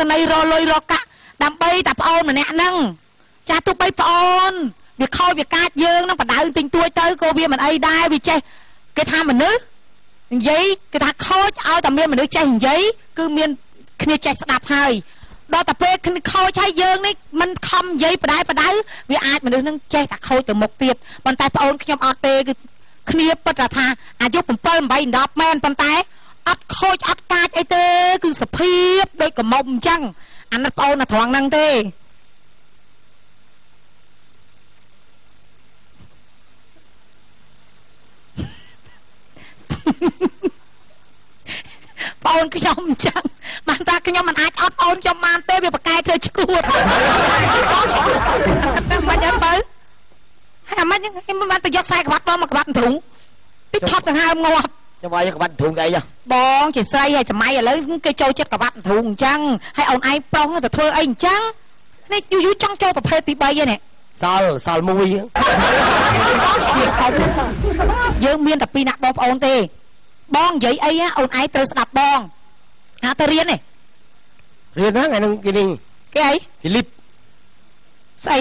តន័យរលុយរកាក់ដើម្បីតែប្អូនម្នាក់ហ្នឹងចាទោះបីប្អូនវាខូចវាកាចយើងហ្នឹងបដៅទិញទួយទៅក៏វាមិនអីដែរវាចេះគេថាមនុស្សនិយាយគេថាខូចឲ្យតែមានមនុស្សចេះនិយាយគឺមានគ្នាចេះស្ដាប់ហើយដល់តែពេលគ្នាខូចហើយយើងនេះមិនខំនិយាយបដៅបដៅវាអាចមនុស្សនឹងចេះតែខូចទៅមុខទៀតប៉ុន្តែប្អូនខ្ញុំអត់ទេគឺគ្នាពិតថាអាយុ7 8 10មែនប៉ុន្តែ អត់ខូចអត់កាចអីទេ គឺសភាពដូចកមុំអញ្ចឹងអាណិតប្អូនណាត្រង់ហ្នឹងទេប្អូនខ្ញុំអញ្ចឹងបានថាខ្ញុំមិនអាចអត់ប្អូនខ្ញុំបានទេវាប្រកែធ្វើឈួតមិនអត់បើហើយមិនខ្ញុំមិនបានទៅយកខ្សែក្បាត់បងមកក្បាត់ធុងតិចថប់ដង្ហើមងាប់ ចាំឲ្យក្បាត់ធុងអីបងជាស្រីហើយសម័យឥឡូវគេចូលចិត្តក្បាត់ធុងអញ្ចឹងហើយអូនឯងប្រុសទៅធ្វើអីអញ្ចឹងនេះយូរយូរចង់ចូលប្រភេទទី3ហើយនេះសល់សល់មួយយើងមានតែពីរនាក់បងប្អូនទេ បងនិយាយអីអូនឯងត្រូវស្ដាប់បងហាទៅរៀននេះរៀនហ្នឹងថ្ងៃហ្នឹងគេនេះគេអីគេលីបស្អី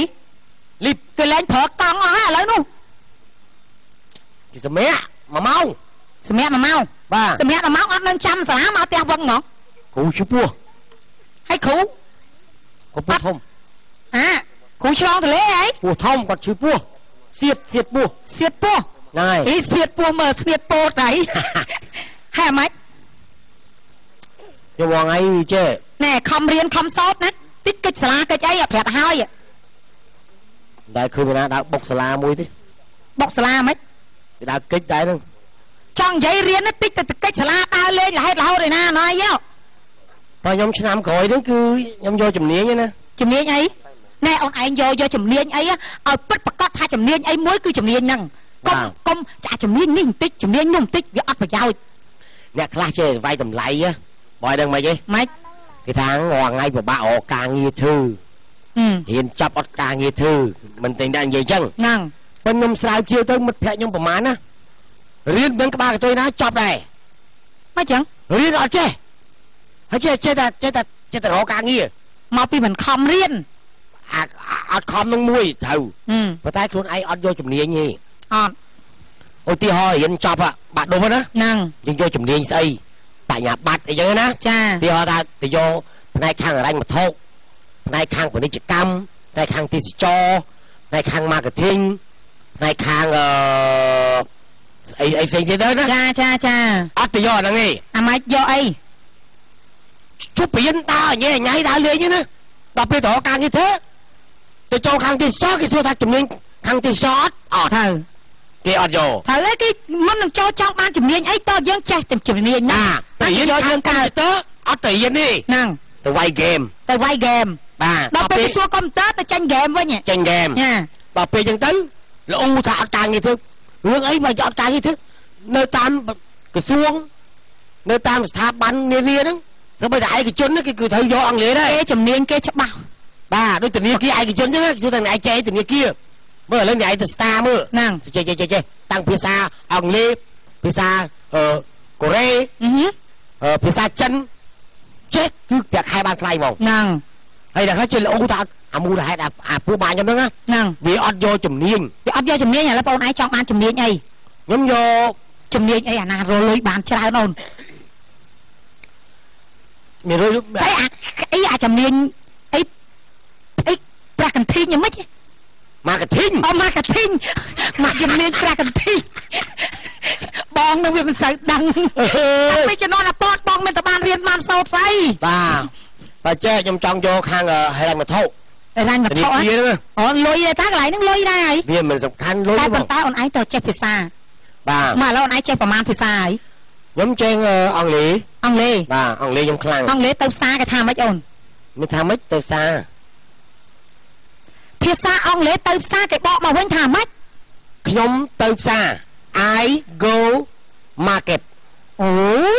លីបគេលែងប្រើកង់អស់ហើយឥឡូវនោះគេសម្រាប់មួយម៉ោង សម្រាប់មួយម៉ោងបាទសម្រាប់មួយម៉ោងអត់នឹងចាំសាលាមកផ្ទះវឹងហ្មងគ្រូឈ្មោះហើយគ្រូក៏ពោះធំអាគ្រូឆ្លងទលេហីពោះធំគាត់ឈឺពោះសៀតសៀតពោះសៀតពោះហ្នឹងហើយអីសៀតពោះមើលស្នៀតពោតហីហើយអាម៉េចយកងអីចេះណែខំរៀនខំសោតណាតិចកិច្ចសាលាកិច្ចអីប្រាប់ហើយដែរឃើញណាដើរបុកសាលាមួយទេបុកសាលាហ្មងគេដើរកិច្ចដែរហ្នឹង ចង់និយាយរៀនតិចទៅកិច្ចសាលាដើរលេងរហេតុរហូតឯណាណយយោបើខ្ញុំឆ្នាំក្រោយហ្នឹងគឺខ្ញុំយកជំនាញណាជំនាញអីណែអូនឯងយកយកជំនាញអីឲ្យពិតប្រកបថាជំនាញអីមួយគឺជំនាញហ្នឹងកុំកុំចាជំនាញនេះបន្តិចជំនាញនោះបន្តិចវាអត់ប្រយោជន៍អ្នកខ្លះចេះវាយតម្លៃបើដឹងមិនទេម៉េចគេថាងថ្ងៃពិបាករកការងារធ្វើហ៊ានចាប់អត់ការងារធ្វើមិនតែនិយាយអញ្ចឹងហ្នឹងប៉ុន្តែខ្ញុំស្រាវជ្រាវទៅមិត្តភក្តិខ្ញុំប្រហែលណា រៀននឹងក្បាលកតុយណាចប់ដែរមកចឹងរៀនអត់ចេះហើយចេះចេះតែចេះតែចេះតែរកការងារមកពីមិនខំរៀនអត់ខំនឹងមួយត្រូវប៉ុន្តែខ្លួនឯងអត់យកជំនាញទេអត់ឧទាហរណ៍រៀនចប់បាក់ដុំណាហ្នឹងយើងយកជំនាញស្អីបញ្ញាបត្រអីចឹងណាចាឧទាហរណ៍ថាទៅយកផ្នែកខាងអរញ្ញវត្ថុផ្នែកខាងពាណិជ្ជកម្មផ្នែកខាងទេសចរផ្នែកខាង marketing ផ្នែកខាងអឺ អីអីផ្សេងទៀតទៅណាចាចាចាអត់ទៅយកហ្នឹងទេអាម៉េចយកអីជប់រៀនដើរញ៉ៃញ៉ៃដើរលេងណាដល់ពេលទៅការងារធ្វើទៅចូលខាងទេសចរគេសួរថាជំនាញខាងទេសចរអត់អត់ត្រូវគេអត់យកត្រូវឯគេមុននឹងចូលចង់បានជំនាញអីតើយើងចេះតែជំនាញណាតែយកយើងកើតទៅអត់ទៅរៀនទេហ្នឹងទៅវាយហ្គេមទៅវាយហ្គេមបាទដល់ពេលសួរកុំព្យូទ័រទៅចាញ់ហ្គេមវិញចាញ់ហ្គេមណាដល់ពេលអញ្ចឹងទៅល្អូថាអត់ការងារធ្វើ រឿងអីបើអត់ការងារធ្វើនៅតាមក្រសួងនៅតាមស្ថាប័ននានាហ្នឹងទៅបើតែឯកជនគេគឺត្រូវយកអង់គ្លេសដែរគេជំនាញគេច្បាស់បាទដូចធនាគារឯកជនអញ្ចឹងគឺថាឯងចេះធនាគារមើលឥឡូវអ្នកឯងទៅស្តាមើលហ្នឹងចេះចេះចេះតាំងភាសាអង់គ្លេសភាសាអឺកូរ៉េអឺភាសាចិនចេះគឺប្រាក់ខែបានថ្លៃហ្មងហ្នឹងហើយដល់ហើយចេះល្អថា អាមូលហេតុអាពូបាខ្ញុំហ្នឹងហ្នឹងវាអត់យកជំនាញវាអត់យកជំនាញឥឡូវបងឯងចង់បានជំនាញអីខ្ញុំយកជំនាញអីអាណារលុយបានច្រើនអូនមានរុយស្អីអាអីអាជំនាញអីអីប្រាក់កន្ធីងយ៉ាងម៉េច marketing អូ marketing មកជំនាញប្រាក់កន្ធីងបងនឹងវាមិនសូវដឹងពីជំនាន់អពតបងមិនទៅបានរៀនបានសូត្រស្អីបាទបើចេះខ្ញុំចង់យកខាងហេរ៉ាញ់វត្ថុហេ រ៉ាញ់វត្ថុអូលុយតែកន្លែងហ្នឹងលុយដែរហើយវាមិនសំខាន់លុយតែប៉ុន្តែអូនឯងទៅចេះភាសាបាទមកឥឡូវអូនឯងចេះប្រហែលភាសាហើយខ្ញុំចេះអង់គ្លេសអង់គ្លេសបាទអង់គ្លេសខ្ញុំខ្លាំងអង់គ្លេសទៅផ្សារគេថាម៉េចអូនមិនថាម៉េចទៅផ្សារភាសាអង់គ្លេសទៅផ្សារគេបកមកវិញថាម៉េចខ្ញុំទៅផ្សារ I go market អូ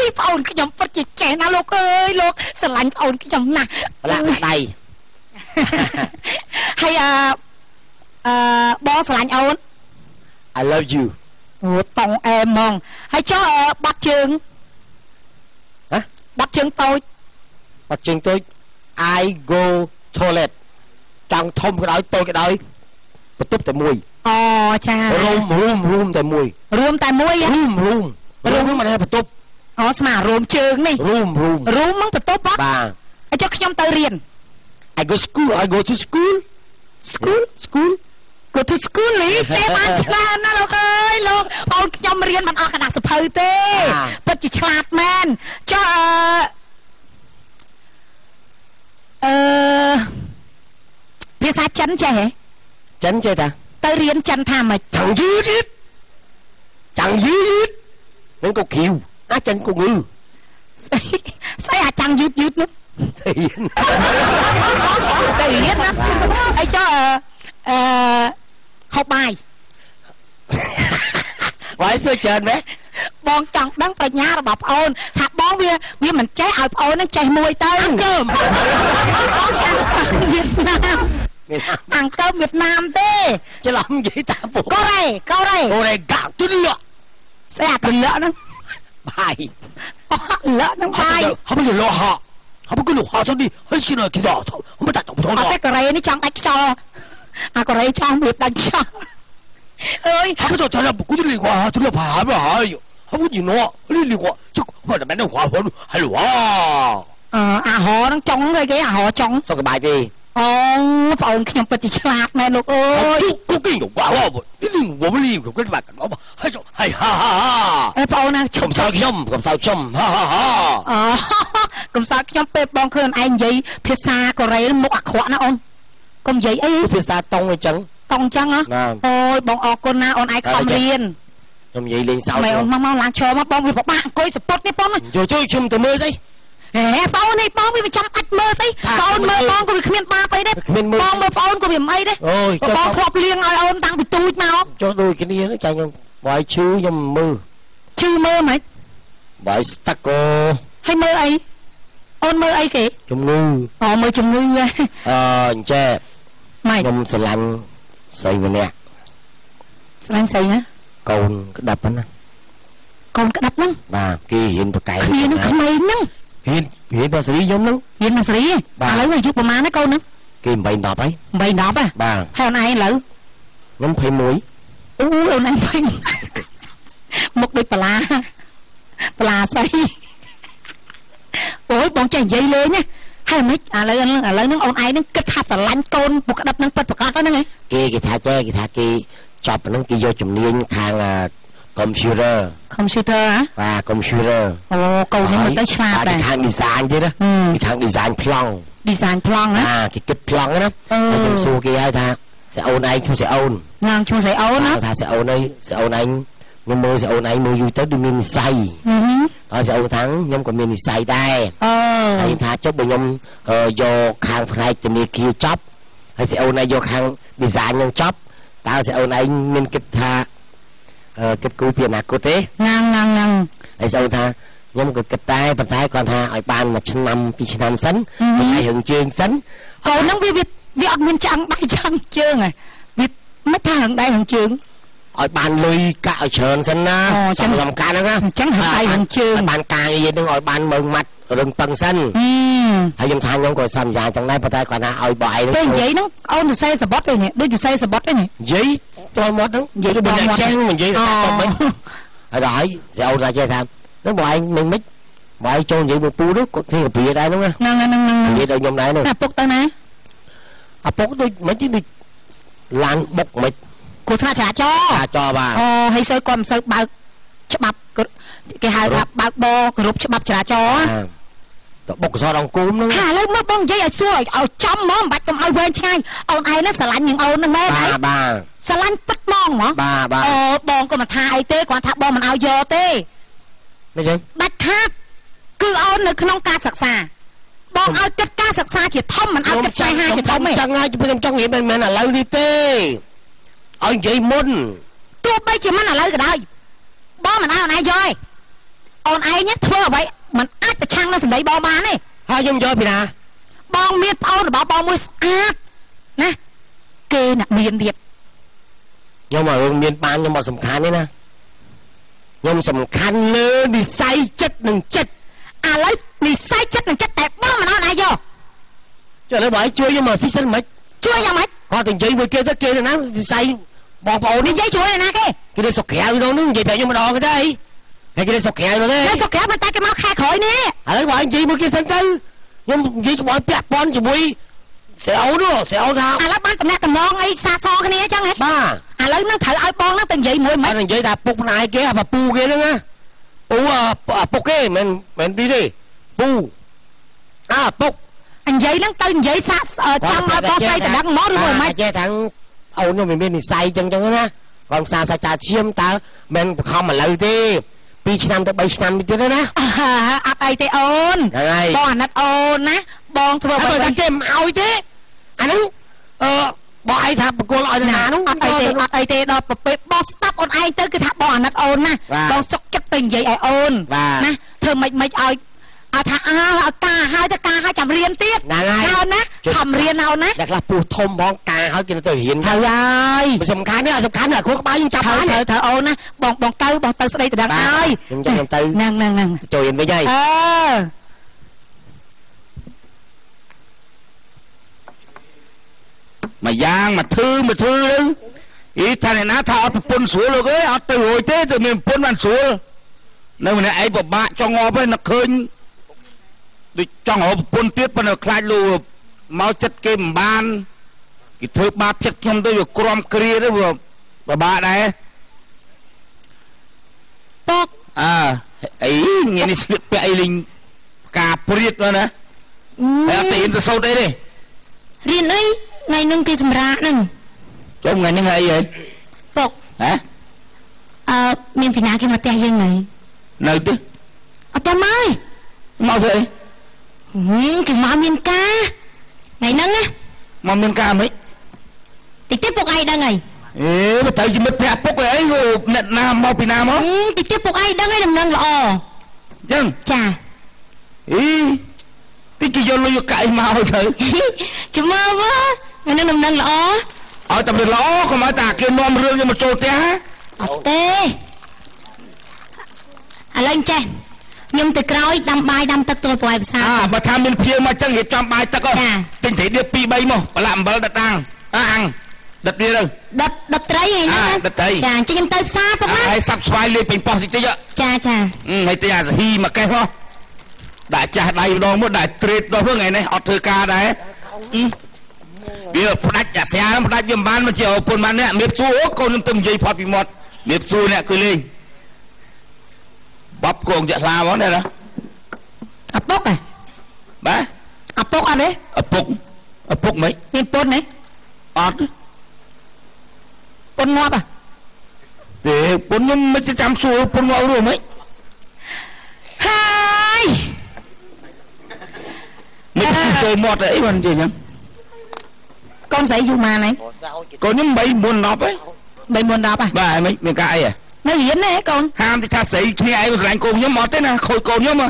យប្អូនខ្ញុំពិតជាចេះណាលោកអើយលោកស្រឡាញ់ប្អូនខ្ញុំណាស់ប្លាក់ដៃ ហើយអឺអឺបងស្រឡាញ់អូន I love you អូតង់អែហ្មងហើយចុះបាត់ជើងហ៎បាត់ជើងតូចបាត់ជើងតូច I go toilet ចង់ធំក៏ដោយតូចក៏ដោយបន្ទប់តែមួយអូចា room room room តែមួយរួមតែមួយហ៎ room room room ហ្នឹងមិនថាបន្ទប់អូស្មារួមជើងនេះ room room រួមហ្នឹងបន្ទប់ហ៎បាទហើយចុះខ្ញុំទៅរៀន I go school I go to school school school ក៏ទៅ school នេះចេះបានច្រើនណាស់លោកអើយលោកបងខ្ញុំរៀនមិនអស់កណ្ដាស់សភៅទេពិតជាឆ្លាតមែនចុះអឺអឺភាសាចិនចេះហ៎ចិនចេះតាទៅរៀនចិនថាម៉េច chẳng dư hết chẳng dư hết nên có kiều á chân có ngư ស្អីអាចចាំងយឺតយឺតនោះ thì ទៅរៀនណាហើយចុះអឺអឺហូបបាយ phải sơ trơn đấy បងចង់ដឹងប្រាជ្ញារបស់ប្អូនថាបងវាវាមិនចេះឲ្យប្អូននឹងចេះមួយទៅអង្កើមវៀតណាម Người làm អង្កើមវៀតណាមទេ chứ làm gì ta bộ កូរ៉េកូរ៉េ cô này gạo tuyết lọ ស្អីអាកលក់ហ្នឹង bài លក់ហ្នឹងបាយ không bao giờ lo họ không có cái lục họ thôi đi hết cái này cái đỏ thôi không có đặt tổng អ thống ត់ đó ទេកូរ៉េនេះចង់ដាច់ Abang keluh ha sini, hai sini kita. Apa tak tahu. Apa Korea ni cang tak cang. 아, 그래, 참, 맵단차. 어이. 하부도 전화 꾸들리고, 아, 들어봐, 아, 아버지, 너, 흘리고, 저, 뭐라, 맨날 화, 화, 할 와. 어, 아, 허랑 쫑, 그게, 아, 허, 쫑. 저거 말이. អូប្អូនខ្ញុំពិតជាឆ្លាតមែនលោកអើយគុកគីវ៉ាវនេះវ៉ាវលីគុកគីបាក់កណោហើយហើយហាហាអេប្អូនណាខ្ញុំសើខ្ញុំខ្ញុំសើខ្ញុំហាហាហាអូខ្ញុំសើខ្ញុំពេលបងឃើញឯងនិយាយភាសាកូរ៉េមុខអាក្រក់ណាអូនកុំនិយាយអីភាសាតុងអញ្ចឹងតុងអញ្ចឹងអូយបងអរគុណណាអូនឯងខំរៀនខ្ញុំនិយាយលេងសើចមែនអូនមកមកឡើងឈរមកបងវាពិបាកអង្គុយសពតនេះប៉ុនយោជួយខ្ញុំទៅមើលស្អី ហេបងនេះបងវាមិនចាំអាចមើលស្អីថាបងមើលបងក៏វាគ្មានបាបអីដែរគ្មានមើលបងមើលប្អូនក៏វាមិនអីដែរអូយបងធ្លាប់លៀងឲ្យអូនតាំងពីទូចមកចុះដូចគ្នានេះចាខ្ញុំបើឲ្យឈឺខ្ញុំមើលឈឺមើលមិនបើឲ្យស្ទឹកក៏ឲ្យមើលអីអូនមើលអីគេជំងឺអូមើលជំងឺហ៎អឺអញ្ចេះម៉េចខ្ញុំស្រឡាញ់ស្រីម្នាក់ស្លាញ់ស្អីណាកូនក្តាប់ហ្នឹងណាកូនក្តាប់ហ្នឹងបាទគេរៀនបកែគ្នានឹងក្មេងហ្នឹង រៀនរៀនភាសារីខ្ញុំហ្នឹងរៀនមកស្រីឥបាទឡូវអាយុប្រហែលណាកូនហ្នឹងគេ8 10ហើយ8 10ហ៎បាទហើយអូនឯងឥឡូវខ្ញុំ21អូយអូនឯងពេញមុខដូចបលាបលាស្អីអូយបងចេះនិយាយលេងណាហើយមិនឥឡូវហ្នឹងឥឡូវហ្នឹងអូនឯងហ្នឹងគិតថាស្រឡាញ់កូនពុកក្តាប់ហ្នឹងពិតប្រកបហ្នឹងហ៎គេគេថាចេះគេថាគេចប់ហ្នឹងគេយកជំនាញខាង computer computer ហ៎បាទ computer អូកូនហ្នឹងមិនទៅឆ្លាតបាទដែរពីខាង design ទៀតណាហឹមពីខាង design ប្លង់ design ប្លង់ណាអាគេគិតប្លង់ណាអឺហើយខ្ញុំសួរគេហើយថាស្អូនឯងឈ្មោះស្អូនងងឈ្មោះស្អីអូនណាគាត់ថាស្អូនឯងស្អូនឯងខ្ញុំមើលស្អូនឯងមើលយូរទៅដូចមាននិស័យហឹមហើយស្អូនថាខ្ញុំក៏មាននិស័យដែរអឺហើយថាចុះបើខ្ញុំអឺយកខាងផ្នែកធនាគារចប់ហើយស្អូនឯងយកខាង design នឹងចប់តើស្អូនឯងមានគិតថាអឺ គិតគូរពីអនាគតទេងងងងងហើយស្អូនថាខ្ញុំក៏គិតដែរប៉ុន្តែគាត់ថាឲ្យបានមួយឆ្នាំពីរឆ្នាំសិនហឹមហើយរឿងជើងសិនកូនហ្នឹងវាវាវាអត់មានចាំងដៃចាំងជើងហ៎វាមិនថាហងដៃហងជើង ឲ្យបានលុយកាក់ឲ្យច្រើនសិនណាអូចឹងសំខាន់ហ្នឹងណាអញ្ចឹងហងដៃហងជើងឲ្យបានការងារហ្នឹងឲ្យបានមើងម៉ាត់រឹងប៉ឹងសិនហឹមហើយខ្ញុំថាខ្ញុំក៏សន្យាចឹងដែរប៉ុន្តែគាត់ថាឲ្យបងឯងពេលនិយាយហ្នឹងអូនទៅសេសបុតឯនេះដូចទៅសេសបុតឯនេះនិយាយតើមកហ្នឹងនិយាយបើទាល់មាត់ចេះមិននិយាយអូថាតមិនហើយដល់ហើយស្អោនថាចេះថាហ្នឹងបងឯងមិនមិនបងឯងចូលនិយាយមួយពូនោះគាត់ធ្វើកាពីដែរហ្នឹងណាហ្នឹងហ្នឹងហ្នឹងនិយាយដល់ខ្ញុំដែរហ្នឹងណាពុកទៅណាអាពុកដូចមិនទីដូចឡានបុកមិន គូថ្នាក់ចរាចរណ៍ថាចោបាទអូហើយសើគាត់មិនសូវបើកច្បាប់គេហៅថាបើកបគោរពច្បាប់ចរាចរណ៍ទៅបុកកសដងគូមហ្នឹងហាឥឡូវមកបងនិយាយឲ្យសួរឲ្យឲ្យចំហ្មងមិនបាច់កុំឲ្យវែងឆ្ងាយអូនឯងហ្នឹងស្រឡាញ់នឹងអូនហ្នឹងមែនអីបាទបាទស្រឡាញ់ពិតហ្មងហ្មងបាទបាទអូបងក៏មិនថាអីទេគាត់ថាបងមិនឲ្យយកទេមិនចឹងដាច់ខាតគឺអូននៅក្នុងការសិក្សាបងឲ្យគិតការសិក្សាជាធំមិនឲ្យគិតស្នេហាជាធំទេចឹងហើយខ្ញុំចង់និយាយមិនមែនឥឡូវនេះទេ ឲ្យនិយាយមុនទោះបីជាមិនឥឡូវក៏ដោយបងមិនឲ្យអូនឯងយកទេអូនឯងធ្វើអ្វីមិនអាចប្រឆាំងនឹងសម្ដីបងបានទេហើយខ្ញុំយកពីណាបងមានប្អូនរបស់បងមួយស្អាតណាគេអ្នកមានទៀតខ្ញុំមករឿងមានបានខ្ញុំមកសំខាន់ទេណាខ្ញុំសំខាន់លើនិស័យចិត្តនិងចិត្តឥឡូវនិស័យចិត្តនឹងចិត្តតែបងមិនអត់ណាយកចុះឥឡូវបងឯងជួយខ្ញុំមកស៊ីសិនមិនជួយយ៉ាងម៉េចគាត់ទៅនិយាយមួយគេទៅគេទៅណានិស័យ បងប្អូននិនេះយាយជួយអ្នកណាគេគេទៅសុកក្រៅនោះនឹងនិយាយប្រាប់ខ្ញុំម្ដងគេទៅអីហើយគេទៅសុកក្រៅនោះទេនៅសុកក្រាបតែគេមកខែក្រោយនេះឥឡូវបងឯងនិយាយមួយគេសិនទៅខ្ញុំនិយាយកុំឲ្យពាក់ព័ន្ធជាមួយសេអូននោះសេអូនថាឥឡូវបានតំណាក់តំណងអីសាសគ្នាអញ្ចឹងហ៎បាទឥឡូវនឹងត្រូវឲ្យបងនឹងទៅនិយាយមួយអមិនត់និយាយថាពុកផ្នែកគេអាពូគេហ្នឹងណាពូអាពុកគេមិនមិនពីទេពូអាពុកនិយាយនឹងទៅនិយាយសាកចាំឲ្យបងស្រីទៅដឹងមកឬមួយមិនចេះថា អូនខ្ញុំមិនមាននិស័យចឹងចឹងណាបងសាសាចាឈាមតើមិនបខំឥឡូវទេ2ឆ្នាំទៅ3ឆ្នាំនេះទៀតណាអត់អីទេអូនហ្នឹងហើយបងអាណិតអូនណាបងធ្វើហើយបើបើថាគេមិនឲ្យទេអាហ្នឹងអឺបងឯងថាបកគលឲ្យនរណានោះអត់អីទេអត់អីទេដល់ប្រពេលបងស្ដាប់អូនឯងទៅគឺថាបងអាណិតអូនណាបាទបងសុកចិត្តទៅនិយាយឲ្យអូនបាទណាធ្វើមិនមិនឲ្យ ឲ្យថាអើឲ្យការឲ្យទៅការឲ្យចាំរៀនទៀតហ្នឹងហើយអូនណាជិះខំរៀនអូនណាតែខ្លះពូធំផងការឲ្យគេទៅរៀនត្រូវហើយមិនសំខាន់ទេអត់សំខាន់ទេអាគ្រូក្បាលយើងចាប់ត្រូវបានត្រូវត្រូវអូនណាបងបងទៅបងទៅស្ដីទៅដឹងបាទហើយខ្ញុំចាំខ្ញុំទៅហ្នឹងហ្នឹងហ្នឹងចូលរៀនវិញហើយអឺមួយយ៉ាងមកធឺមកធឺទៅអីថាអ្នកណាថាអត់ប្រពន្ធស្រួលលោកអើយអត់ទៅរួយទេទៅមានប្រពន្ធបានស្រួលនៅម្នាក់ឯងពិបាកចង់ងាប់ឯងនឹកឃើញ ដូចចង់រកប្រពន្ធទៀតប៉ុន្តែខ្លាចលូមកចិត្តគេមិនបានគេធ្វើបាបចិត្តខ្ញុំទៅវាក្រំគ្រាទៅពិបាកដែរពុកអើអីញ៉ាំនេះស្លៀកពាក់អីលេងផ្កាព្រាតមកណាហើយអត់ទៅរៀនទៅសូត្រអីទេរៀនអីថ្ងៃនឹងគេសម្រាកនឹងចុះថ្ងៃនឹងអីហើយពុកហ៎អឺមានពីណាគេមកផ្ទះយើងហើយនៅទេអត់ទៅមកមកធ្វើអី គេមកមានការថ្ងៃហ្នឹងណាមកមានការមិនតិចទៀតពុកឯងដឹងហើយអេបើទៅជាមិត្តភក្តិពុកអីគឺអ្នកណាមកពីណាមកហឹមតិចទៀតពុកឯងដឹងហើយដំណឹងល្អអញ្ចឹងចាអីតិចគេយកលុយយកកាក់អីមកទៅជំមើមើថ្ងៃហ្នឹងដំណឹងល្អឲ្យតែវាល្អកុំឲ្យតែគេនាំរឿងយកមកចូលផ្ទះអត់ទេឥឡូវចេះ ខ្ញុំទៅក្រោយដាំបាយដាំទឹកទល់ប្រវែភាសាអាបើថាមានភៀវមកអញ្ចឹងរៀបចំបាយទឹកហ៎ចាទិញត្រីដៀប2 3មកប្រឡាក់អំបិលដិតតាំងអាអាំងដិតវាទៅដិតដិតត្រីថ្ងៃហ្នឹងអាណាដិតត្រីចាអញ្ចឹងខ្ញុំទៅផ្សារពុកណាហើយសាប់ស្វាយលេបពេញប៉ោះតិចតិចហ៎ចាចាអឺហើយទិញអាសាហ៊ីមកកេះមកដាក់ចាស់ដៃម្ដងមកដាក់ត្រេតដល់ហ្នឹងថ្ងៃនេះអត់ធ្វើការដែរអឺវាផ្ដាច់អាស្រាផ្ដាច់វាមិនបានមកជាប្រពន្ធបាននេះមៀបសួរអូកូនខ្ញុំទៅនិយាយផុតពីមាត់មៀបសួរអ្នកគឺលេង បបគងចាក់ឡាហ្មងណាណាអពុកហ៎បាទអពុកអត់ទេឪពុកឪពុកមិនមានពុនទេអត់ពុនងាប់ហ៎ទេពុនខ្ញុំមិនចាំសួរពុនមករួមមិនហើយមិនចូលមាត់អីបាននិយាយអញ្ចឹងកូនស្រីយូរម៉ានហើយកូនខ្ញុំ3 9 10ហ៎3 4 10ហ៎បាទមិនមានមានការអីហ៎ នៅរៀនទេកូនហាមទីថាស្រីគ្នាឯងមិនស្រឡាញ់កូនខ្ញុំអត់ទេណាខូចកូនខ្ញុំហ៎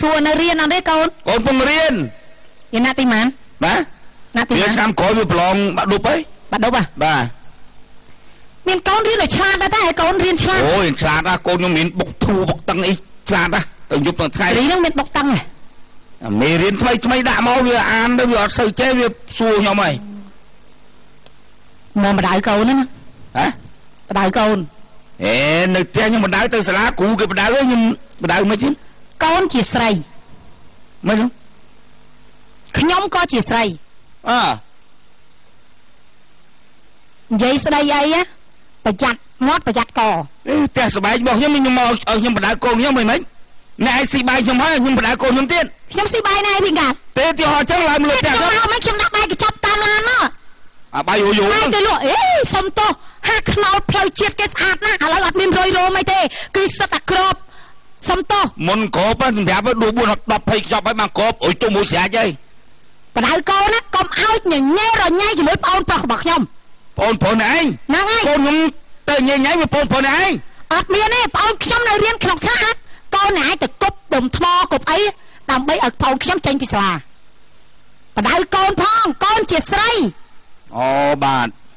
សួរនៅរៀនអត់ទេកូនកូនពងរៀនរៀនណាទីម៉ានបាទណាទីវាម៉ានឆ្នាំក្រោយវាប្រឡងបាក់ឌុបហើយបាត់ដប់ហ៎បាទមានកូនរៀនឲ្យឆ្លាតដែរតែឲ្យកូនរៀនឆ្លាតអូយឆ្លាតណាស់កូនខ្ញុំមានបុកធូបុកតឹងអីឆ្លាតណាស់ទៅយប់ទាំងថ្ងៃរីហ្នឹងមានបុកតឹងហ៎អាមេរៀនថ្មីថ្មីដាក់មកវាអានទៅវាអត់សូវចេះវាសួរខ្ញុំហើយមកម្ដៅកូនហ្នឹងណាហ៎ម្ដៅកូន អេនៅផ្ទះខ្ញុំបដៅទៅសាលាគ្រូគេបដៅហើយខ្ញុំបដៅមិនទេកូនជាស្រីមិនទេខ្ញុំក៏ជាស្រីអើនិយាយស្ដីអីណាប្រយ័ត្នមាត់ប្រយ័ត្នកអេផ្ទះសបាយរបស់ខ្ញុំខ្ញុំមកឲ្យខ្ញុំបដៅកូនខ្ញុំមិនមិនអ្នកឯងស៊ីបាយខ្ញុំហើយខ្ញុំបដៅកូនខ្ញុំទៀតខ្ញុំស៊ីបាយណែវិញកាលទេទីហោះចឹងឡើងមកលើផ្ទះខ្ញុំខ្ញុំមកមិនខ្ញុំដាក់បាយកញ្ចប់តាមឡានមកអាបាយយូរយូរហើយទៅលក់អេសុំទោស ហាក់ខ្នោតផ្លូវជាតិគេស្អាតណាស់ឥឡូវអត់មានរយរោមអីទេ គឺសិតតែក្របសុំទោសមុនក្របសម្រាប់ដួ4 10 20ខ្ចប់ហើយមកក្របអុយទុំមួយស្រាច់ហើយបដៅកូនណាកុំឲ្យញញែរញ៉ៃជាមួយប្អូនប្រុសរបស់ខ្ញុំបងប្អូនឯងហ្នឹងហើយកូនខ្ញុំទៅញ៉ៃញ៉ៃវាបងប្អូនឯងអត់មានទេប្អូនខ្ញុំនៅរៀនក្នុងថ្នាក់ណាកូនណាយទៅគប់ដុំថ្មគប់អីដើម្បីឲ្យប្អូនខ្ញុំចេញពីសាលាបដៅកូនផងកូនជាស្រីអូបាទកូន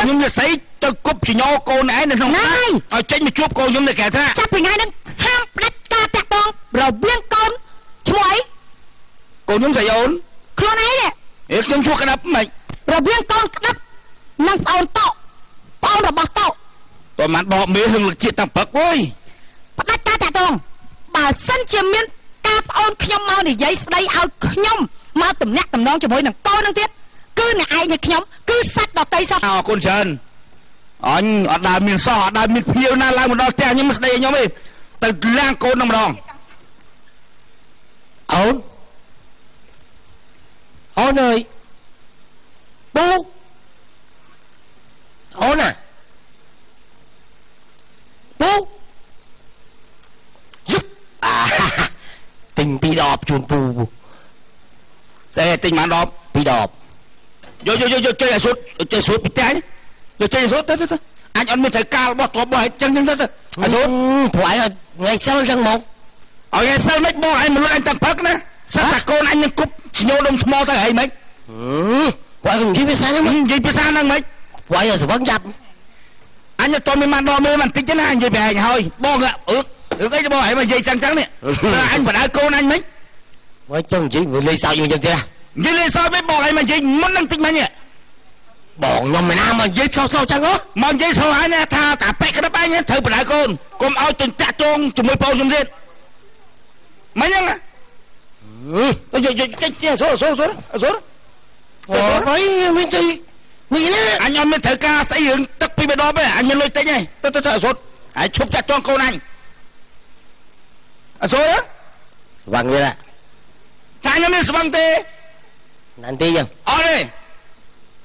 ខ្ញុំវាស្អីទៅគប់ចញោកូនឯងនៅក្នុងណែឲ្យចេញមកជួបកូនខ្ញុំនៅកែថាចាប់ពីថ្ងៃហ្នឹងហាមផ្ដាច់ការតាក់ទងរវាងកូនឈ្មោះអីកូនខ្ញុំស្អីអូនខ្លួនឯងនេះអេខ្ញុំជួក្តាប់មិនរវាងកូនក្តាប់និងប្អូនតោប្អូនរបស់តោតើមិនបកមេហឹងលជាតិតាំងព្រឹកអើយផ្ដាច់ការតាក់ទងបើសិនជាមានការប្អូនខ្ញុំមកនិយាយស្ដីឲ្យខ្ញុំមកតំណាក់តំណងជាមួយនឹងកូននឹងទៀត គឺអ្នកឯងឲ្យខ្ញុំគឺសាច់ដតីសោះអរគុណច្រើនអញអត់ដើរមានសោះអត់ដើរមានភៀវណាឡើងមកដល់ផ្ទះខ្ញុំមិនស្ដីឲ្យខ្ញុំទេទៅលាងកូននឹងម្ដងអូនអូនអើយប៊ូអូនណាប៊ូយប់អាទិញពីរដបជូនពូស្អីទិញបានដបពីរដប យកយកយកយកចេញឲ្យសុទ្ធចេញសុទ្ធពីផ្ទះយកចេញឲ្យសុទ្ធទៅទៅទៅអញអត់មានត្រូវការរបស់ទ្របរបស់អីចឹងចឹងទៅទៅឲ្យសុទ្ធព្រោះឯងថ្ងៃសិលចឹងមកឲ្យឯសិលមិនបងឯងមលុតអញតាំងព្រឹកណាសិតតែកូនអញនឹងគប់ឈ្ញោដុំថ្មទៅហើយមិនព្រោះឯងនិយាយភាសាហ្នឹងនិយាយភាសាហ្នឹងមិនព្រោះឯងស្វឹងចាប់អញអត់តមានបានដល់មើលបន្តិចទេណានិយាយបែរហើយបងអឺអឺអីបងឯងមកនិយាយចឹងចឹងនេះអញបដៅកូនអញមិនព្រោះចឹងនិយាយវាលេងសើចយើងចឹងទេ និយាយលេសោយមិនបងឯងមកនិយាយមុននឹងតិចមិញបងខ្ញុំមិនណាមកនិយាយសោសោចឹងហ៎មកនិយាយសោអញថាតាប៉ែកក្តាប់អញត្រូវបដៅកូនកុំឲ្យទន្តាក់ទងជាមួយបងខ្ញុំទៀតមិនហ្នឹងទៅយកយកចេញចេះសោសោសោសោអូយមិនជិះនេះណាអញអត់មានត្រូវការស្អីរឿងទឹកពីម្ដងទេអញមានលុយតិចទេទៅទៅទៅអសុតហើយឈប់ចាក់ចងកូនអញអសុតស្វឹងវាថាអញមានស្វឹងទេណា ន់ទីចឹងអត់ទេ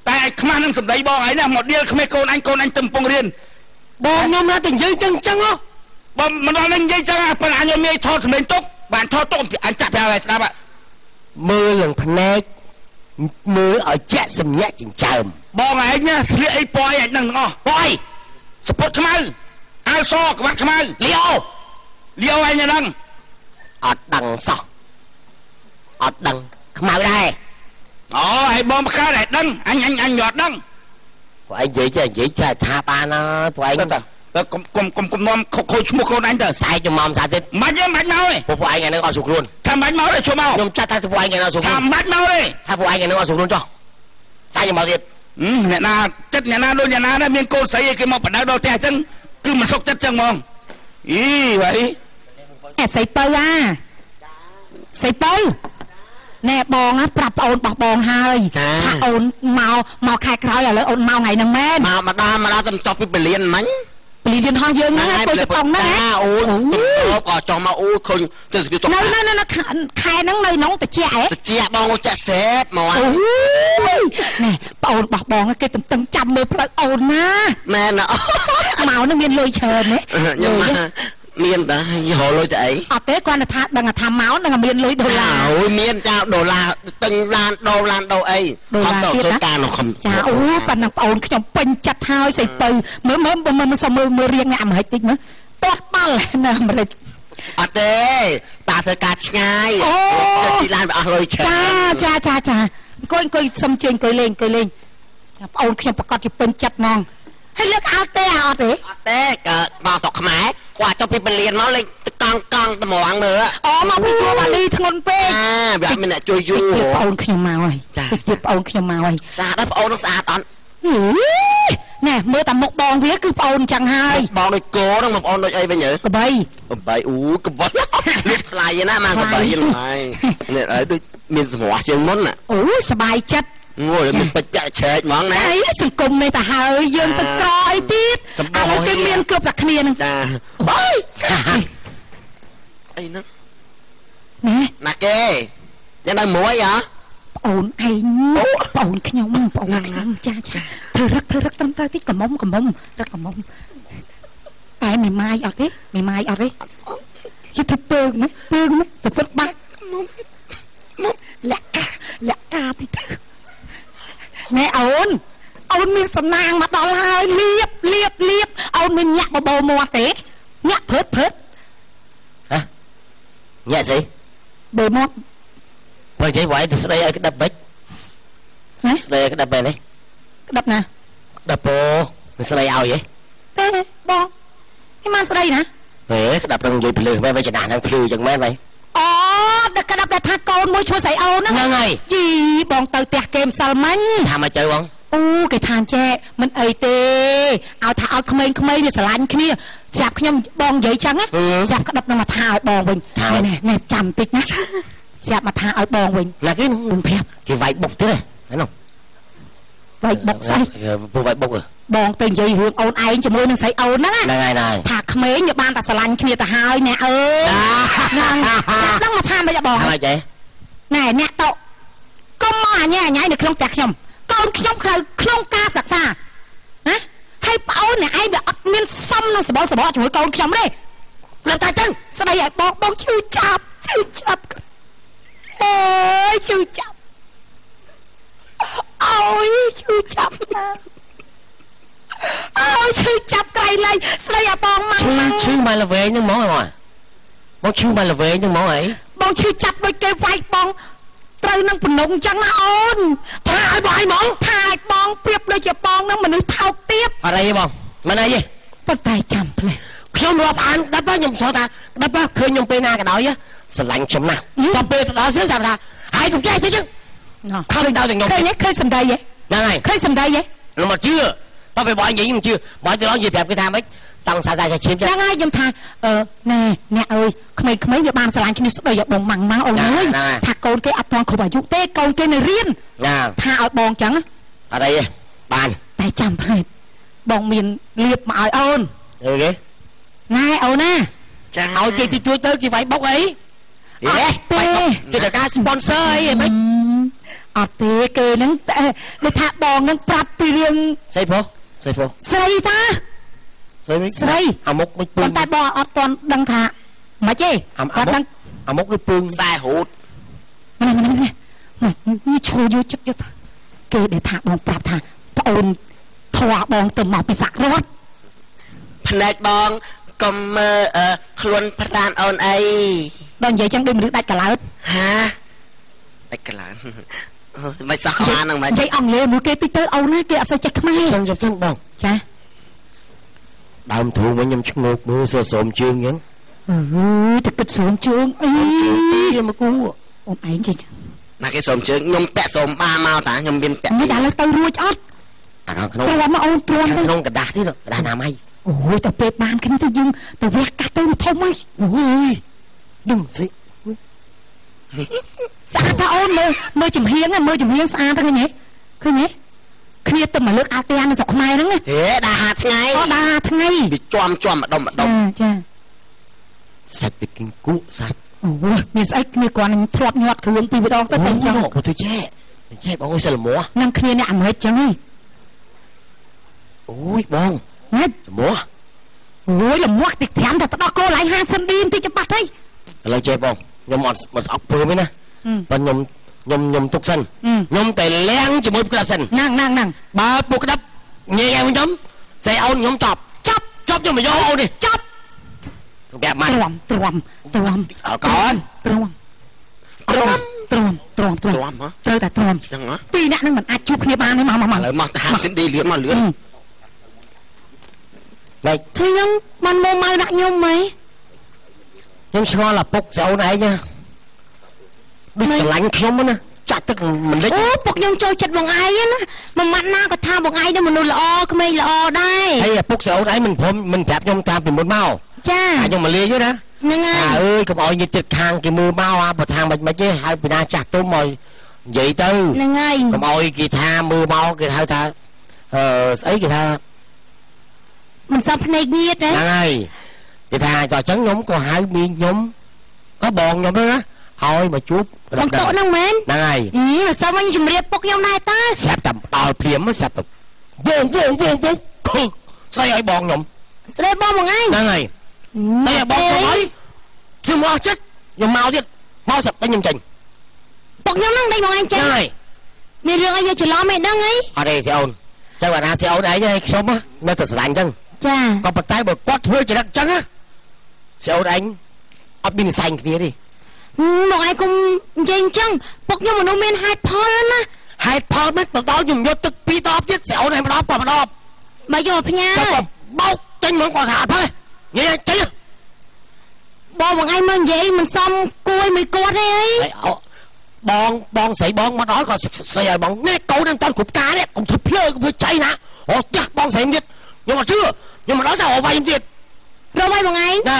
តែអញខ្មាស់នឹងសម្ដីបងឯងណាមកដៀលក្មេងកូនអញកូនអញទៅកំពងរៀនបងខ្ញុំណាតែនិយាយចឹងចឹងហ៎បើមិនដល់នឹងនិយាយចឹងប៉ុន្តែអញអត់មានថតសម្លេងទុកបានថតទុកអញចាក់ប្រាប់ឲ្យស្ដាប់មើលនឹងភ្នែកមើលឲ្យជាក់សម្ញាក់ចិញ្ចើមបងឯងណាស្លៀកអីពណ៌អីអញនឹងទាំងអស់បងអីសពុតខ្មៅអាវសក្បាត់ខ្មៅលីអូលៀវអញហ្នឹងអត់ដឹងសោះអត់ដឹងខ្មៅដែរ អូហើយបងបកើតឲ្យដឹងអញអញអញអត់ដឹងព្រោះឯងនិយាយចេះនិយាយចេះថាបានហើយព្រោះឯងទៅទៅទៅកុំកុំកុំកុំនាំខូចខូចឈ្មោះកូនអញទៅសែកខ្ញុំមកសាទៀតមិនទេមិនមកទេព្រោះពួកឯងឯនឹងអត់សុខខ្លួនថាមិនមកទេជួយមកខ្ញុំចាត់ថាពួកឯងឯនឹងអត់សុខថាខ្លួនមិនមកទេថាពួកឯងឯនឹងអត់សុខខ្លួនចុះសាយខ្ញុំមកទៀតអ្នកណាចិត្តអ្នកណាដូចអ្នកណាដែរមានកូនស្រីឲ្យគេមកបដៅដល់ផ្ទះអញ្ចឹងគឺមិនសុខចិត្តអញ្ចឹងហ្មងអីវ៉ៃអេស្អីពៅអាស្អីពៅ ណែបងណាប្រាប់ប្អូនរបស់បងហើយថាអូនមកមកខែក្រោយឥឡូវអូនមកថ្ងៃហ្នឹងមែនមកម្ដងម្ដងទៅចប់ពីពលានមិញពលានយន្តហោះយើងហ្នឹងណាពុយតង់ហ្នឹងណាអូនទៅក៏ចង់មកអូឃើញទៅស្គីចុកនៅនៅនៅនៅខខែហ្នឹងនៅក្នុងតិចហ៎តិចបងចាក់សេបមកអូយណែប្អូនរបស់បងគេតន្ទឹងចាំមើលផ្លូវអូនណាមែនណាមកនឹងមានលុយច្រើនទេខ្ញុំមក មានតាយហៅលុយទៅអីអត់ទេគាត់ថាដឹងថាមកនឹងមានលុយដុល្លារអូយមានចាដុល្លារទិញឡានដូរឡានដូរអីដុល្លារទៅទៀតធ្វើណាការនៅខំចាអូប៉ណ្ណឹងប្អូនខ្ញុំពេញចិត្តហើយស្អីទៅមើលមើលមើលមើលសុំមើលមើលរៀងអ្នកអាមេរិកតិចមើលទាត់បាល់នៅអាមេរិកអត់ទេតាធ្វើការឆ្ងាយអូចេះទីឡានវាអស់លុយច្រើនចាចាចាចាអង្គុយអង្គុយសុំជើងអង្គុយលេងអង្គុយលេងចាប្អូនខ្ញុំប្រកាសជាពេញចិត្តហ្មងហើយលើកអត់ទេអត់ទេអត់ទេកើមកស្រុកខ្មែរគាត់ចុះ ពីពលានមកលេងកង់កង់តម្រងមើល អូមកពីជួបាលីធ្ងន់ពេក អាវាអត់មានអ្នកជួយយូរ ទៀតប្អូនខ្ញុំមកហើយ ចា តិចទៀតប្អូនខ្ញុំមកហើយ ស្អាតដែរប្អូននឹងស្អាតអត់ ហីណែមើលតែមុខបងវាគឺប្អូនអញ្ចឹងហើយ បងដូចគោហ្នឹងបងប្អូនដូចអីវិញយើ កបី កំបីអូកំបីលៀបថ្លៃណាមកកំបីហ្នឹងហើយនេះហើយដូចមានសម្រស់ជាងមុនណា អូសบายចិត្ត ងួយមានពេជ្រពាក់ឆែកហ្មងណាអីសង្គមនេះទៅហើយយើងទៅក្រអីទៀតសម្បូឥរឡូវគេមានគ្រប់តែគ្នានឹងចាអូយអីហ្នឹងណែណាគេយ៉ាងដល់មួយហ៎ប្អូនឯងប្អូនខ្ញុំប្អូនខ្ញុំចាចាធ្វើរឹកធ្វើរឹកត្រឹមត្រូវតិចកំមុំកំមុំរឹកកំមុំតែមិនម៉ាយអត់ទេមិនម៉ាយអត់ទេគេធ្វើពើងណាពើងណាសពុតបាក់លាក់កាលាក់កាតិចទៅ ណែអូនអូនមានសំណាងមកដល់ហើយលៀបលៀបលៀបអូនមានញាក់បបោមាត់ទេញាក់ព្រឹតព្រឹតញាក់ស្អីបើមាត់បើនិយាយវាយទៅស្ដីឲ្យក្តាប់បិចណាស្ដីឲ្យក្តាប់បែបនេះក្តាប់ណាក្តាប់ពោមិនស្ដីឲ្យហ៎ទេបងនេះបានស្ដីណាហេក្តាប់នឹងនិយាយភ្លឺមែនវិញចំណាស់នឹងភ្លឺចឹងមែនវិញ អអូដល់ក្តាប់ដែលថាកូនមួយឈ្មោះស្រីអូនហ្នឹងហ្នឹងហើយយីបងទៅផ្ទះគេម្សិលមិញថាមកទៅបងអូគេថាអញ្ចេះមិនអីទេឲ្យថាឲ្យក្មេងៗវាស្រឡាញ់គ្នាស្រាប់ខ្ញុំបងនិយាយចឹងណាស្រាប់ក្តាប់នឹងមកថាឲ្យបងវិញណែណែចាំតិចណាស្រាប់មកថាឲ្យបងវិញណាគេនោះនឹងប្រាប់គេវាយបុកទៀតហ្នឹង វៃបុកស្អីពូវាយបុកបងទៅនិយាយរឿងអូនឯងជាមួយនឹងស្រីអូនហ្នឹងណាហ្នឹងហើយហ្នឹងហើយថាក្មេងវាបានតែស្រឡាញ់គ្នាទៅហើយអ្នកអើយហ្នឹងហ្នឹងមកថាមិនបងថាម៉េចទេណែអ្នកតោកុំមកអញ្ញាអញ្ញានៅក្នុងផ្ទះខ្ញុំកូនខ្ញុំក្រៅក្នុងការសិក្សាណាហើយប្អូនអ្នកឯងវាអត់មានសមនឹងសបោសបោជាមួយកូនខ្ញុំទេនឹងតែចឹងស្ដីឲ្យបងបងឈឺចាប់ឈឺចាប់អើយឈឺចាប់ អូយឈឺចាប់ណាស់អូយឈឺចាប់ក្រៃលែងស្ដីឲ្យបងមកឈឺឈឺមកល្វែងហ្នឹងហ្មងហ៎បងឈឺមកល្វែងហ្នឹងហ្មងអីបងឈឺចាប់ដូចគេវាយបងត្រូវនឹងបំណងចឹងណាអូនថាឲ្យបងឲ្យហ្មងថាឲ្យបងប្រៀបដូចជាបងនឹងមនុស្សថោកទាបអត់អីទេបងមិនអីទេប៉ុន្តែចាំផ្លែខ្ញុំរាប់អានដាប់ខ្ញុំសួរថាដាប់ឃើញខ្ញុំពេលណាក៏ដោយស្រឡាញ់ខ្ញុំណាស់តែពេលទៅដល់សឹងថាហើយកុំចេះចេះចឹង ណោះខំដល់តែខ្ញុំឃើញទេឃើញសំដីទេហ្នឹងហើយឃើញសំដីទេខ្ញុំមកជឿតោះពេលបងនិយាយខ្ញុំជឿបងទៅដល់និយាយប្រាប់គេថាម៉េចតង់សាសាឈាមចឹងចឹងហើយខ្ញុំថាអឺណែអ្នកអើយក្មេងៗវាបានស្រឡាញ់គ្នាស្ដីឲ្យបងម៉ាំងម៉ាំងអូនអើយថាកូនគេអត់ទាន់គ្រប់អាយុទេកូនគេនៅរៀនណាថាឲ្យបងចឹងអត់អីទេបានតែចាំផ្លែបងមានលៀបមកឲ្យអូនអីគេណែអូនណាចាឲ្យគេទីទួយទៅគេវាយបុកអីអត់ទេវាយបុកគេត្រូវការ sponsor អីហីម៉េច អត់ទេគេហ្នឹងតែដូចថាបងហ្នឹងប្រាប់ពីរឿងស្អីព្រោះស្អីព្រោះស្រីតាស្អីស្រីអាមុកមិនពឹប៉ុងន្តែបងអត់ទាន់ដឹងថាមិនទេអាអអាត់មុដឹងកអាមុកឬពឹងខ្សែហូតមិនមិនមិននេះឈរយកចិត្តយកថាគេដែលថាបងប្រាប់ថាប្អូនធွာបងទៅមកពីសាក់រត់ភ្នែកបងកុំមើលអឺខ្លួនប្រានអូនអីដល់និយាយចឹងដូចមនុស្សដាច់កឡោតហាតែកលានអើយ មិនសោះខ្លាហ្នឹងមិន និយាយអង់គ្លេសមួយគេតិចទៅអូនណាគេអត់សូវចេះខ្មែរ ចឹងចឹងចឹងបង ចា ដើមធូរវិញខ្ញុំឈ្ងោកមើលសើសោមជើងចឹង អឺទៅគិតស្រួមជើងអី ជើងពីរមកគូ អូនឯងចេះ ណាគេសុំជើងខ្ញុំពាក់សុំបាមកតាខ្ញុំមានពាក់ នេះដល់ទៅរួចអត់ អាខាងក្នុង ទ្រាំមកអូនទ្រាំ ខាង ទៅ ក្នុងกระดาษទៀតกระดาษណាមៃ អូយទៅពេលបានគ្នាទៅយើងទៅវះកាត់ទៅធំហើយ អូយដឹងស្អី ស្អាតថាអូនមើលមើលចំហៀងមើលចំហៀងស្អាតទៅឃើញទេឃើញទេគ្នាទៅមកលើកអាទិអាននៅស្រុកខ្មែរហ្នឹងណាហេដល់ហាថ្ងៃអូដាថ្ងៃវាជាំជាំម្ដុំម្ដុំចាចាសាច់ទៅគិងគក់សាច់អូយមានស្អីគ្នាគ្រាន់តែធ្លាប់ញាត់គ្រឿងពីរដងទៅអូទៅយចឹងមកទៅចែចែបងអើយសិលមួនឹងគ្នាអ្នកអាមេរិកចឹងហីអូយបងណាមួអូយលមាស់តិចត្រាំតែទៅដល់គោឡៃ50ឌីបន្តិចច្បាស់ហីឥឡូវចេះបង ខ្ញុំអត់មិនស្អប់ពើទេណាប៉ុន្តែខ្ញុំខ្ញុំខ្ញុំទុកសិនខ្ញុំតែលៀងជាមួយក្តាប់សិនហ្នឹងហ្នឹងហ្នឹងបើពួកក្តាប់ញ៉ែឲ្យខ្ញុំស្អីអូនខ្ញុំចប់ចប់ចប់ខ្ញុំមកយកអូននេះចប់ប្រាប់មកទ្រាំទ្រាំទ្រាំអល់កូលទ្រាំទ្រាំទ្រាំទ្រាំទ្រាំទ្រាំហ៎ត្រូវតែទ្រាំចឹងហ៎ពីរអ្នកហ្នឹងមិនអាចជួបគ្នាបានទេមកមកមកឥឡូវមកទៅហាស៊ីនឌីលឿនមកលឿនម៉េចធ្វើខ្ញុំបានមកមកដាក់ខ្ញុំហី ខ្ញុំឆ្ងល់អាពុកស្អូនឯងណាដូចស្រឡាញ់ខ្ញុំណាចាក់ទឹកមិនលិចអូពុកខ្ញុំចូលចិត្តបងឯងណាមួយម៉ាត់ណាក៏ថាបងឯងទៅមនុស្សល្អក្មេងល្អដែរហើយអាពុកស្អូនឯងមិនព្រមមិនប្រាប់ខ្ញុំតាមពីមុនមកចាអាខ្ញុំមកលេងទេណាហ្នឹងហើអាយអើយកុំឲ្យញាតិចិត្តខាងគេមើលមកអាបើថាមិនមិនទេហើយពីណាចាស់ទុំមកនិយាយទៅហ្នឹងហើយកុំឲ្យគេថាមើលមកគេហៅថាអឺស្អីគេថាមិនសប់ភ្នែកញៀតទេហ្នឹងហើយ គេថាតើអញ្ចឹងខ្ញុំក៏ហៅមីងខ្ញុំក៏បងខ្ញុំហ្នឹងណាឲ្យមកជួបបងតុហ្នឹងមែនហ្នឹងហើយអឺសុំឲ្យជំរាបពុកខ្ញុំដែរតើស្រាប់តែដល់ព្រាមស្រាប់តែវងវងវងវងខឹងស្អីឲ្យបងខ្ញុំស្រីបងបងឯងហ្នឹងហើយតែបងខ្ញុំឲ្យខ្ញុំអស់ចិត្តខ្ញុំមកទៀតមកស្រាប់តែខ្ញុំចេញពុកខ្ញុំហ្នឹងដេញបងឯងចេចឹញងហើយមានរឿងអីយកច្រឡំឯដឹងអីអត់ទេស្អអូនចឹងអាណាស្អអូនឯងឲ្យខ្ញុំនៅតែស្រឡាញ់ចឹងចាក៏ប៉ុន្តែបើគាត់ធ្វើចរិតចឹងណា ស្អអូនឯងអត់មាននិស័យគ្នាទេបងឯងគុំនិយាយអញ្ចឹងពុកខ្ញុំមនុស្សមានហេតុផលណាហេតុផលមិនទៅដល់ខ្ញុំយកទឹកពីរដបទៀតស្អអូនឯងម្ដងក៏ម្ដងបើយកមកផ្ញើគាត់ក៏បោកចេញមកគាត់ថាអត់ទេញ៉ៃចេញបងបងឯងមកនិយាយមិនសមគួយមួយគាត់ទេអីហើយអោបងបងស្រីបងមកដល់ក៏ស្រីឲ្យបងនេះកូននឹងតាន់គ្រប់ការនេះកុំធ្វើភ្លើកុំធ្វើចៃណាអូផ្ទះបងស្រីទៀតខ្ញុំអត់ជឿខ្ញុំមកដល់ sao អវាយខ្ញុំទៀតរំឲ្យបងឯងណា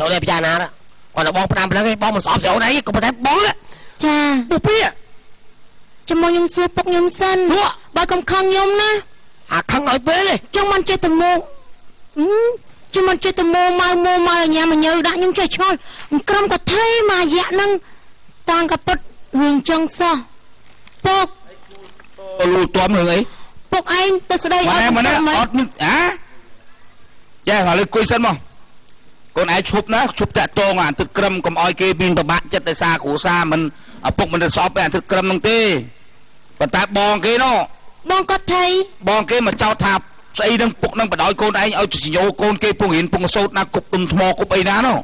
ចូលតែពិចារណាណាគាត់ទៅបងផ្ដាំផ្លឹងឯងបងមិនស្អប់ស្រូវអីក៏ប៉ុន្តែបងចាពុះពីចាំមកខ្ញុំសួរពុកខ្ញុំសិនព្រោះបើកុំខឹងខ្ញុំណាអាខឹងឲ្យពេលទេចឹងមិនចេះតែមកអឺចឹងមិនចេះតែមកមកមកមកញ៉ាំញើដាក់ខ្ញុំចេះឆ្ងល់ក្រុមក៏ថេមករយៈហ្នឹងតាំងក៏ពុតរឿងចឹងសោះពុកលូទាំរឿងអីពុកឯងទៅស្ដីឲ្យម៉ែម៉ែពុកមិនអត់មានអាចាឥឡូវគួយសិនមក កូនឯងឈប់ណាឈប់តាក់តងអាទឹកក្រឹមកុំឲ្យគេមានប្របាក់ចិត្តដោយសារគ្រួសារមិនឪពុកមិនទៅស្អប់ឯអាទឹកក្រឹមហ្នឹងទេប៉ុន្តែបងគេនោះបងគាត់ថេបងគេមកចោទថាស្អីនឹងពុកនឹងបដ ாய் កូនឯងឲ្យសញ្ញោកូនគេពងរៀនពងសោតណាគប់ទុំថ្មគប់អីណានោះ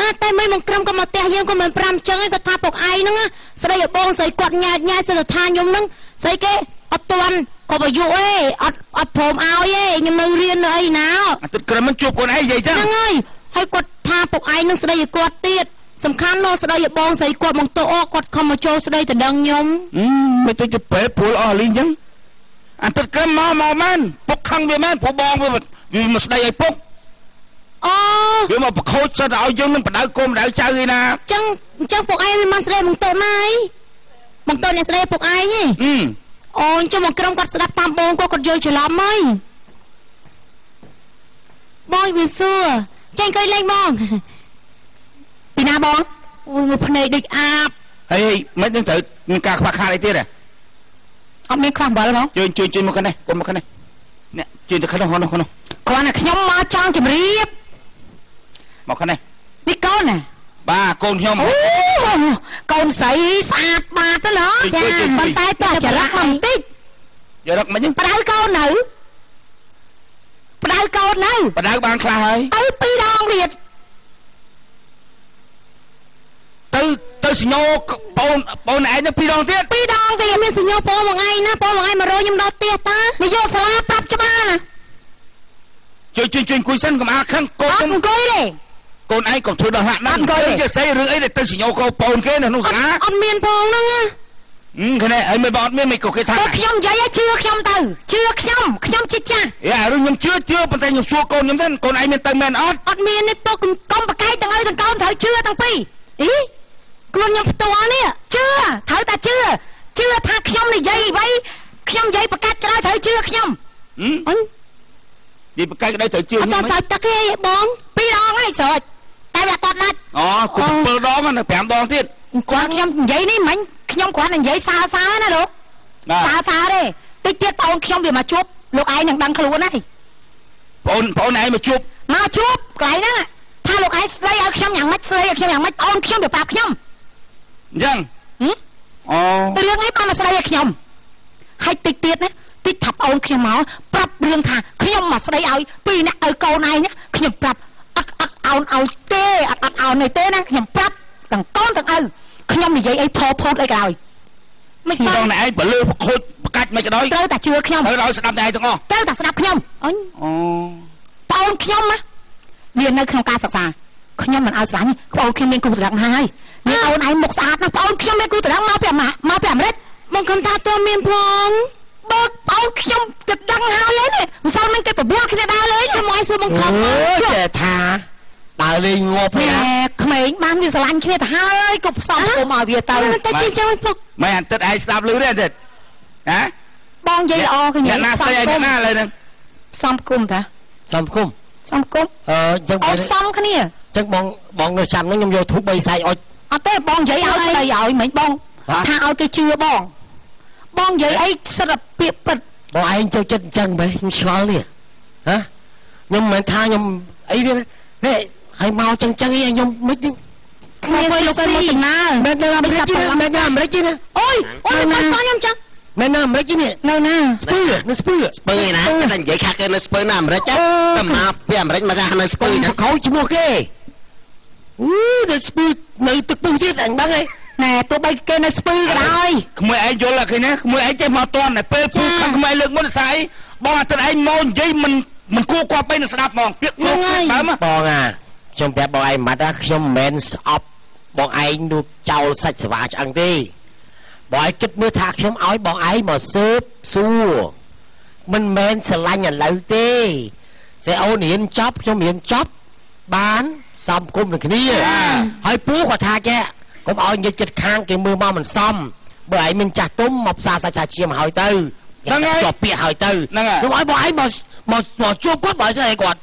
អើតែមិនមកក្រុមក៏មកផ្ទះយើងក៏មិនប្រាំចឹងឯងគាត់ថាពុកឯងហ្នឹងណាស្ដីឲ្យបងស្រីគាត់ញ៉ែតញ៉ែតសិទ្ធថាខ្ញុំហ្នឹងស្អីគេអត់ទាន់ ក៏អាយុឯងអត់អត់ព្រមឲ្យឯងខ្ញុំនៅរៀននៅអីណាអាទឹកក្រឹមមិនជួបកូនឯងនិយាយចឹងហ្នឹងហើយហើយគាត់ថាពុកឯងនឹងស្ដីឲ្យគាត់ទៀតសំខាន់នោះស្ដីឲ្យបងស្រីគាត់មកតោអគាត់ខំមកចូលស្ដីទៅដឹងខ្ញុំហឹមមិនទៅទៅប្រែព្រួលអស់លីងចឹងអាទឹកក្រឹមមកមកមែនពុកខឹងវាមែនព្រោះបងវាវាមកស្ដីឲ្យពុកអូវាមកប្រខូចសិតឲ្យយើងនឹងបដៅកូនបដៅចៅឯណាអញ្ចឹងអញ្ចឹងពុកឯងមិនមកស្ដីមកតោណាអីមកតោអ្នកស្ដីពុកឯងហ៎ហឹម អូអញ្ចឹងមកក្រុមគាត់ស្ដាប់តាមបងគាត់គាត់យល់ច្រឡំហើយបងវាសួរចេញអង្គុយលេងបងពីណាបងអូយមកភ្នែកដូចអាបហើយមិននឹងត្រូវមានការខ្វះខាតអីទៀតទេអត់មានខ្វះអំបិលបងជួយជួយជួយមកខាងនេះកូនមកខាងនេះនេះជួយទៅខាងនោះខាងនោះខាងនោះគ្រាន់តែខ្ញុំមកចង់ជម្រាបមកខាងនេះនេះកូនណា បាទកូនខ្ញុំអូកូនស្រីស្អាតបាតទៅណោះជួយជួយជួយប៉ុន្តែតោះចរិតមកបន្តិចយករឹកមិនហ្នឹងបដៅកូននៅបដៅកូននៅបដៅបានខ្លះហើយទៅពីរដងទៀតទៅទៅសញ្ញោបងបងឯងនឹងពីរដងទៀតពីរដងទៀតមានសញ្ញោបងមួយថ្ងៃណាបងមួយថ្ងៃមករកខ្ញុំដល់ផ្ទះតានិយាយសាលាប្រាប់ច្បាស់ណាជួយជួយជួយអង្គុយសិនកុំអាខឹងកូនអត់ខ្ញុំអង្គុយទេ កូនឯងកុំធ្វើដល់ហាក់ណាស់អត់អង្គុយទេជាស្អីរឿងអីដែលទៅសញ្ញោកូនបងគេនៅក្នុងសាលាអត់មានផងហ្នឹងណាហឹមខាងនេះហើយមិនបងអត់មានមិនក៏គេថាទៅខ្ញុំនិយាយឲ្យជឿខ្ញុំទៅជឿខ្ញុំខ្ញុំជាចាស់អេអារឿងខ្ញុំជឿជឿប៉ុន្តែខ្ញុំសួរកូនខ្ញុំទៅកូនឯងមានទៅមែនអត់អត់មានទេពុកកុំប្រកែកទាំងឪទាំងកូនត្រូវជឿទាំងពីរអីខ្លួនខ្ញុំផ្ទាល់នេះជឿត្រូវតែជឿជឿថាខ្ញុំនិយាយអ្វីខ្ញុំនិយាយប្រកាសក្តៅត្រូវជឿខ្ញុំហឹមអញនិយាយប្រកែកក្តៅត្រូវជឿអត់ខ្ញុំសើចទឹកទេបងពីរដងហើយស្រោចតែ វាអត់តណាច់អូគូ7ដងណា5ដងទៀតគាត់ខ្ញុំនិយាយនេះមិញខ្ញុំគ្រាន់តែនិយាយសើសើណាលោកបាទសើសើទេតិចទៀតបងខ្ញុំវាមកជួបលោកឯងនឹងដឹងខ្លួនហើយបងបងឯងមកជួបមកជួបកន្លែងហ្នឹងថាលោកឯងស្ដីឲ្យខ្ញុំយ៉ាងម៉េចស្ដីឲ្យខ្ញុំយ៉ាងម៉េចបងខ្ញុំវាប្រាប់ខ្ញុំអញ្ចឹងហឹមអូរឿងអីបានមកស្ដីឲ្យខ្ញុំហើយតិចទៀតណាតិចថាប្អូនខ្ញុំមកប្រាប់រឿងថាខ្ញុំមកស្ដីឲ្យពីអ្នកឲ្យកូនឯងណាខ្ញុំប្រាប់ អត់អត់អោនឲ្យទេអត់អត់អោនឲ្យទេណាខ្ញុំប្រាប់ទាំងកូនទាំងឪខ្ញុំនិយាយអីផោផូតអីក៏ដោយមិនពីបាដនងឯងបលឺប្រខូចប្រកាច់មិនក៏ដោយត្រូវតែជឿខ្ញុំត្រូវឲ្យស្ដាប់តែឯងទាំងអស់ត្រូវតែស្ដាប់ខ្ញុំអញអូប្អូនខ្ញុំណាវានៅក្នុងការសិក្សាខ្ញុំមិនឲ្យស្រឡាញ់ប្អូនខ្ញុំមានគូត្រឹងហើយមានអូនឯងមុខស្អាតណាស់ប្អូនខ្ញុំមានគូត្រឹងមកពីអាម៉ាមកពីអាមេរិកបងកំថាតើមានផង បើប្អូនខ្ញុំគិតដឹងហើយនេះមិនសូវមានគេប្រមូលគ្នាដើរលេងខ្ញុំមកឲ្យសួរបង្ខំអូមកយចេះថាដើរលេងងាប់ណែណាក្មេងបានវាស្រឡាញ់គ្នាទៅហើយក៏ផ្សំគុំឲ្យវាទៅតែជិះចាំឲ្យពុកមិនអាទិតឯងស្ដាប់លឺទេអាទិតហ៎បងនិយាយល្អគឺនិអ្នកយាយណាផ្សំស្ដីឲ្យគុអ្នកំណាឥឡូវហ្នឹងផ្សំគុំតាសំគុំផ្សំគុំអឺអញ្ចឹងអូនផ្សំគ្នាចឹងបងបងនៅចាំហ្នឹងខ្ញុំយកធូប3សាយអុចអត់ទេបងនិយាយឲ្យស្ដីឲ្យមិនបងហ៎ថាឲ្យគេជឿបង បងនិយាយអីសិតតែពាក្យពិតបងឯងចូលចិត្តអញ្ចឹងបែខ្ញុំឆ្ងល់នេះហ៎ខ្ញុំមិនមែនថាខ្ញុំអីទេណានេះហើយមកចឹងចឹងអីខ្ញុំមិនទេគ្នាមកលោកទៅមកដំណើរមែននៅអាមេរិកទេណាមែននៅអាមេរិកទេណាអូយអូយមកសោះខ្ញុំចឹងមែននៅអាមេរិកទេនេះនៅណាស្ពឺនៅស្ពឺស្ពើឯណាគេតែនិយាយខាក់គេនៅស្ពើនៅអាមេរិកចាតែមកពីអាមេរិកមកថានៅស្ពើស្ពឺចាខោជំនួសគេអូនៅស្ពឺនៅទឹកពុះទៀតអញដឹងហើយ ណែទោះបីគេនៅស្ពឺក៏ដោយក្មួយឯងយល់ឃើញណាក្មួយឯងចេះមកតន់តែពេលពូខាងក្មួយលើកមុនស្អីបងអាទិតឯងមកនិយាយមិនមិនគួរគាត់បីនឹងស្ដាប់ហ្មងពាក្យគួរដើមបងអាខ្ញុំប្រាប់បងឯងមិនថាខ្ញុំមិនមែនស្អប់បងឯងនោះចោលសាច់ស្វាឆ្អឹងទេបងឯងគិតមើលថាខ្ញុំឲ្យបងឯងមកស៊ើបសួរមិនមែនស្រឡាញ់ឥឡូវទេសេអូនរៀនចប់ខ្ញុំរៀនចប់បានសំគុំនឹងគ្នាហើយពូក៏ថាចេះ កុំឲ្យនិយាយចិត្តខាងគេមើលមកមិនសមបើឯងមានចាស់ទុំមកផ្សារសាច់សាជាមកហើយទៅហ្នឹងហើយជាប់ពាក្យហើយទៅហ្នឹងហើយខ្ញុំឲ្យបងឯងមកមកមកជួបគាត់បើស្អីគាត់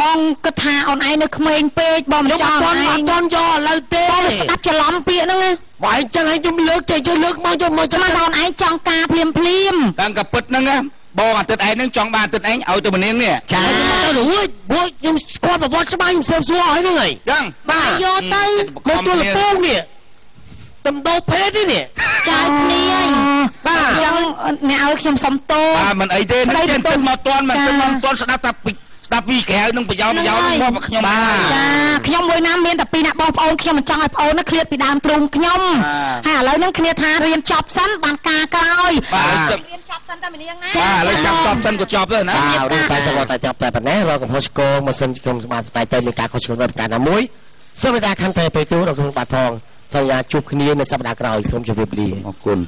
បងគិតថាអូនឯងនៅក្មេងពេកបងមិនខ្ញុំចអង់ត់អូទានន់ឯអងត់ទាន់យកឥឡូវទេបងស្ដាប់ច្រឡំពាក្យហ្នឹងណាបងឯងចឹងឲ្យខ្ញុំលើកចេះជួយលើកមកយកមកស្មានថាអូនឯងចង់ការភ្លាមភ្លាមតាំងកពិតហ្នឹងណា បងអាទិត្យឯងហ្នឹងចង់បានអាទិត្យឯងឲ្យទៅម្នាងនេះចាទៅរួចព្រោះខ្ញុំស្គាល់ប្រវត្តិច្បាស់ខ្ញុំសើបសួរឲ្យហ្នឹងហើយចឹងបាទយកទៅមកទួលលពងនេះតំដោភេទនេះចៅគ្នាឯងបាទអញ្ចឹងអ្នកឲ្យខ្ញុំសុំទោសបាទមិនអីទេស្ដីនឹងចេះបន្ទោសគិតមកតន់មិនចាគិតមកតន់ស្ដាប់តែពី ស្ដាប់ពីក្រៅនឹងប្រយោជន៍ប្រយោជន៍របស់មកខ្ញុំបាទចាខ្ញុំមួយណាមានតែពីរអ្នកបងប្អូនខ្ញុំមិនចង់ឲ្យប្អូនណាឃ្លាតពីដើមទ្រូងខ្ញុំបាទហើយឥឡូវហ្នឹងគ្នាថារៀនចប់សិនបានការក្រោយបាទចឹងរៀនចប់សិនតែម្នាងណាបាទឥឡូវចាំចប់សិនក៏ចប់ទៅណាបាទរូបតែសង្កត់តែចាប់តែប៉ុណ្ណេះរកកំហុសឆ្គងម៉ាស៊ីនក្រុមសម្បត្តិស្បែកទៅមានការខុសឆ្គងនៅប្រការណាមួយសូមមេត្តាខន្តីអភ័យទោសដល់ក្នុងបាទផងសន្យាជួបគ្នានៅសប្តាហ៍ក្រោយសូមជម្រាបលាអរគុណ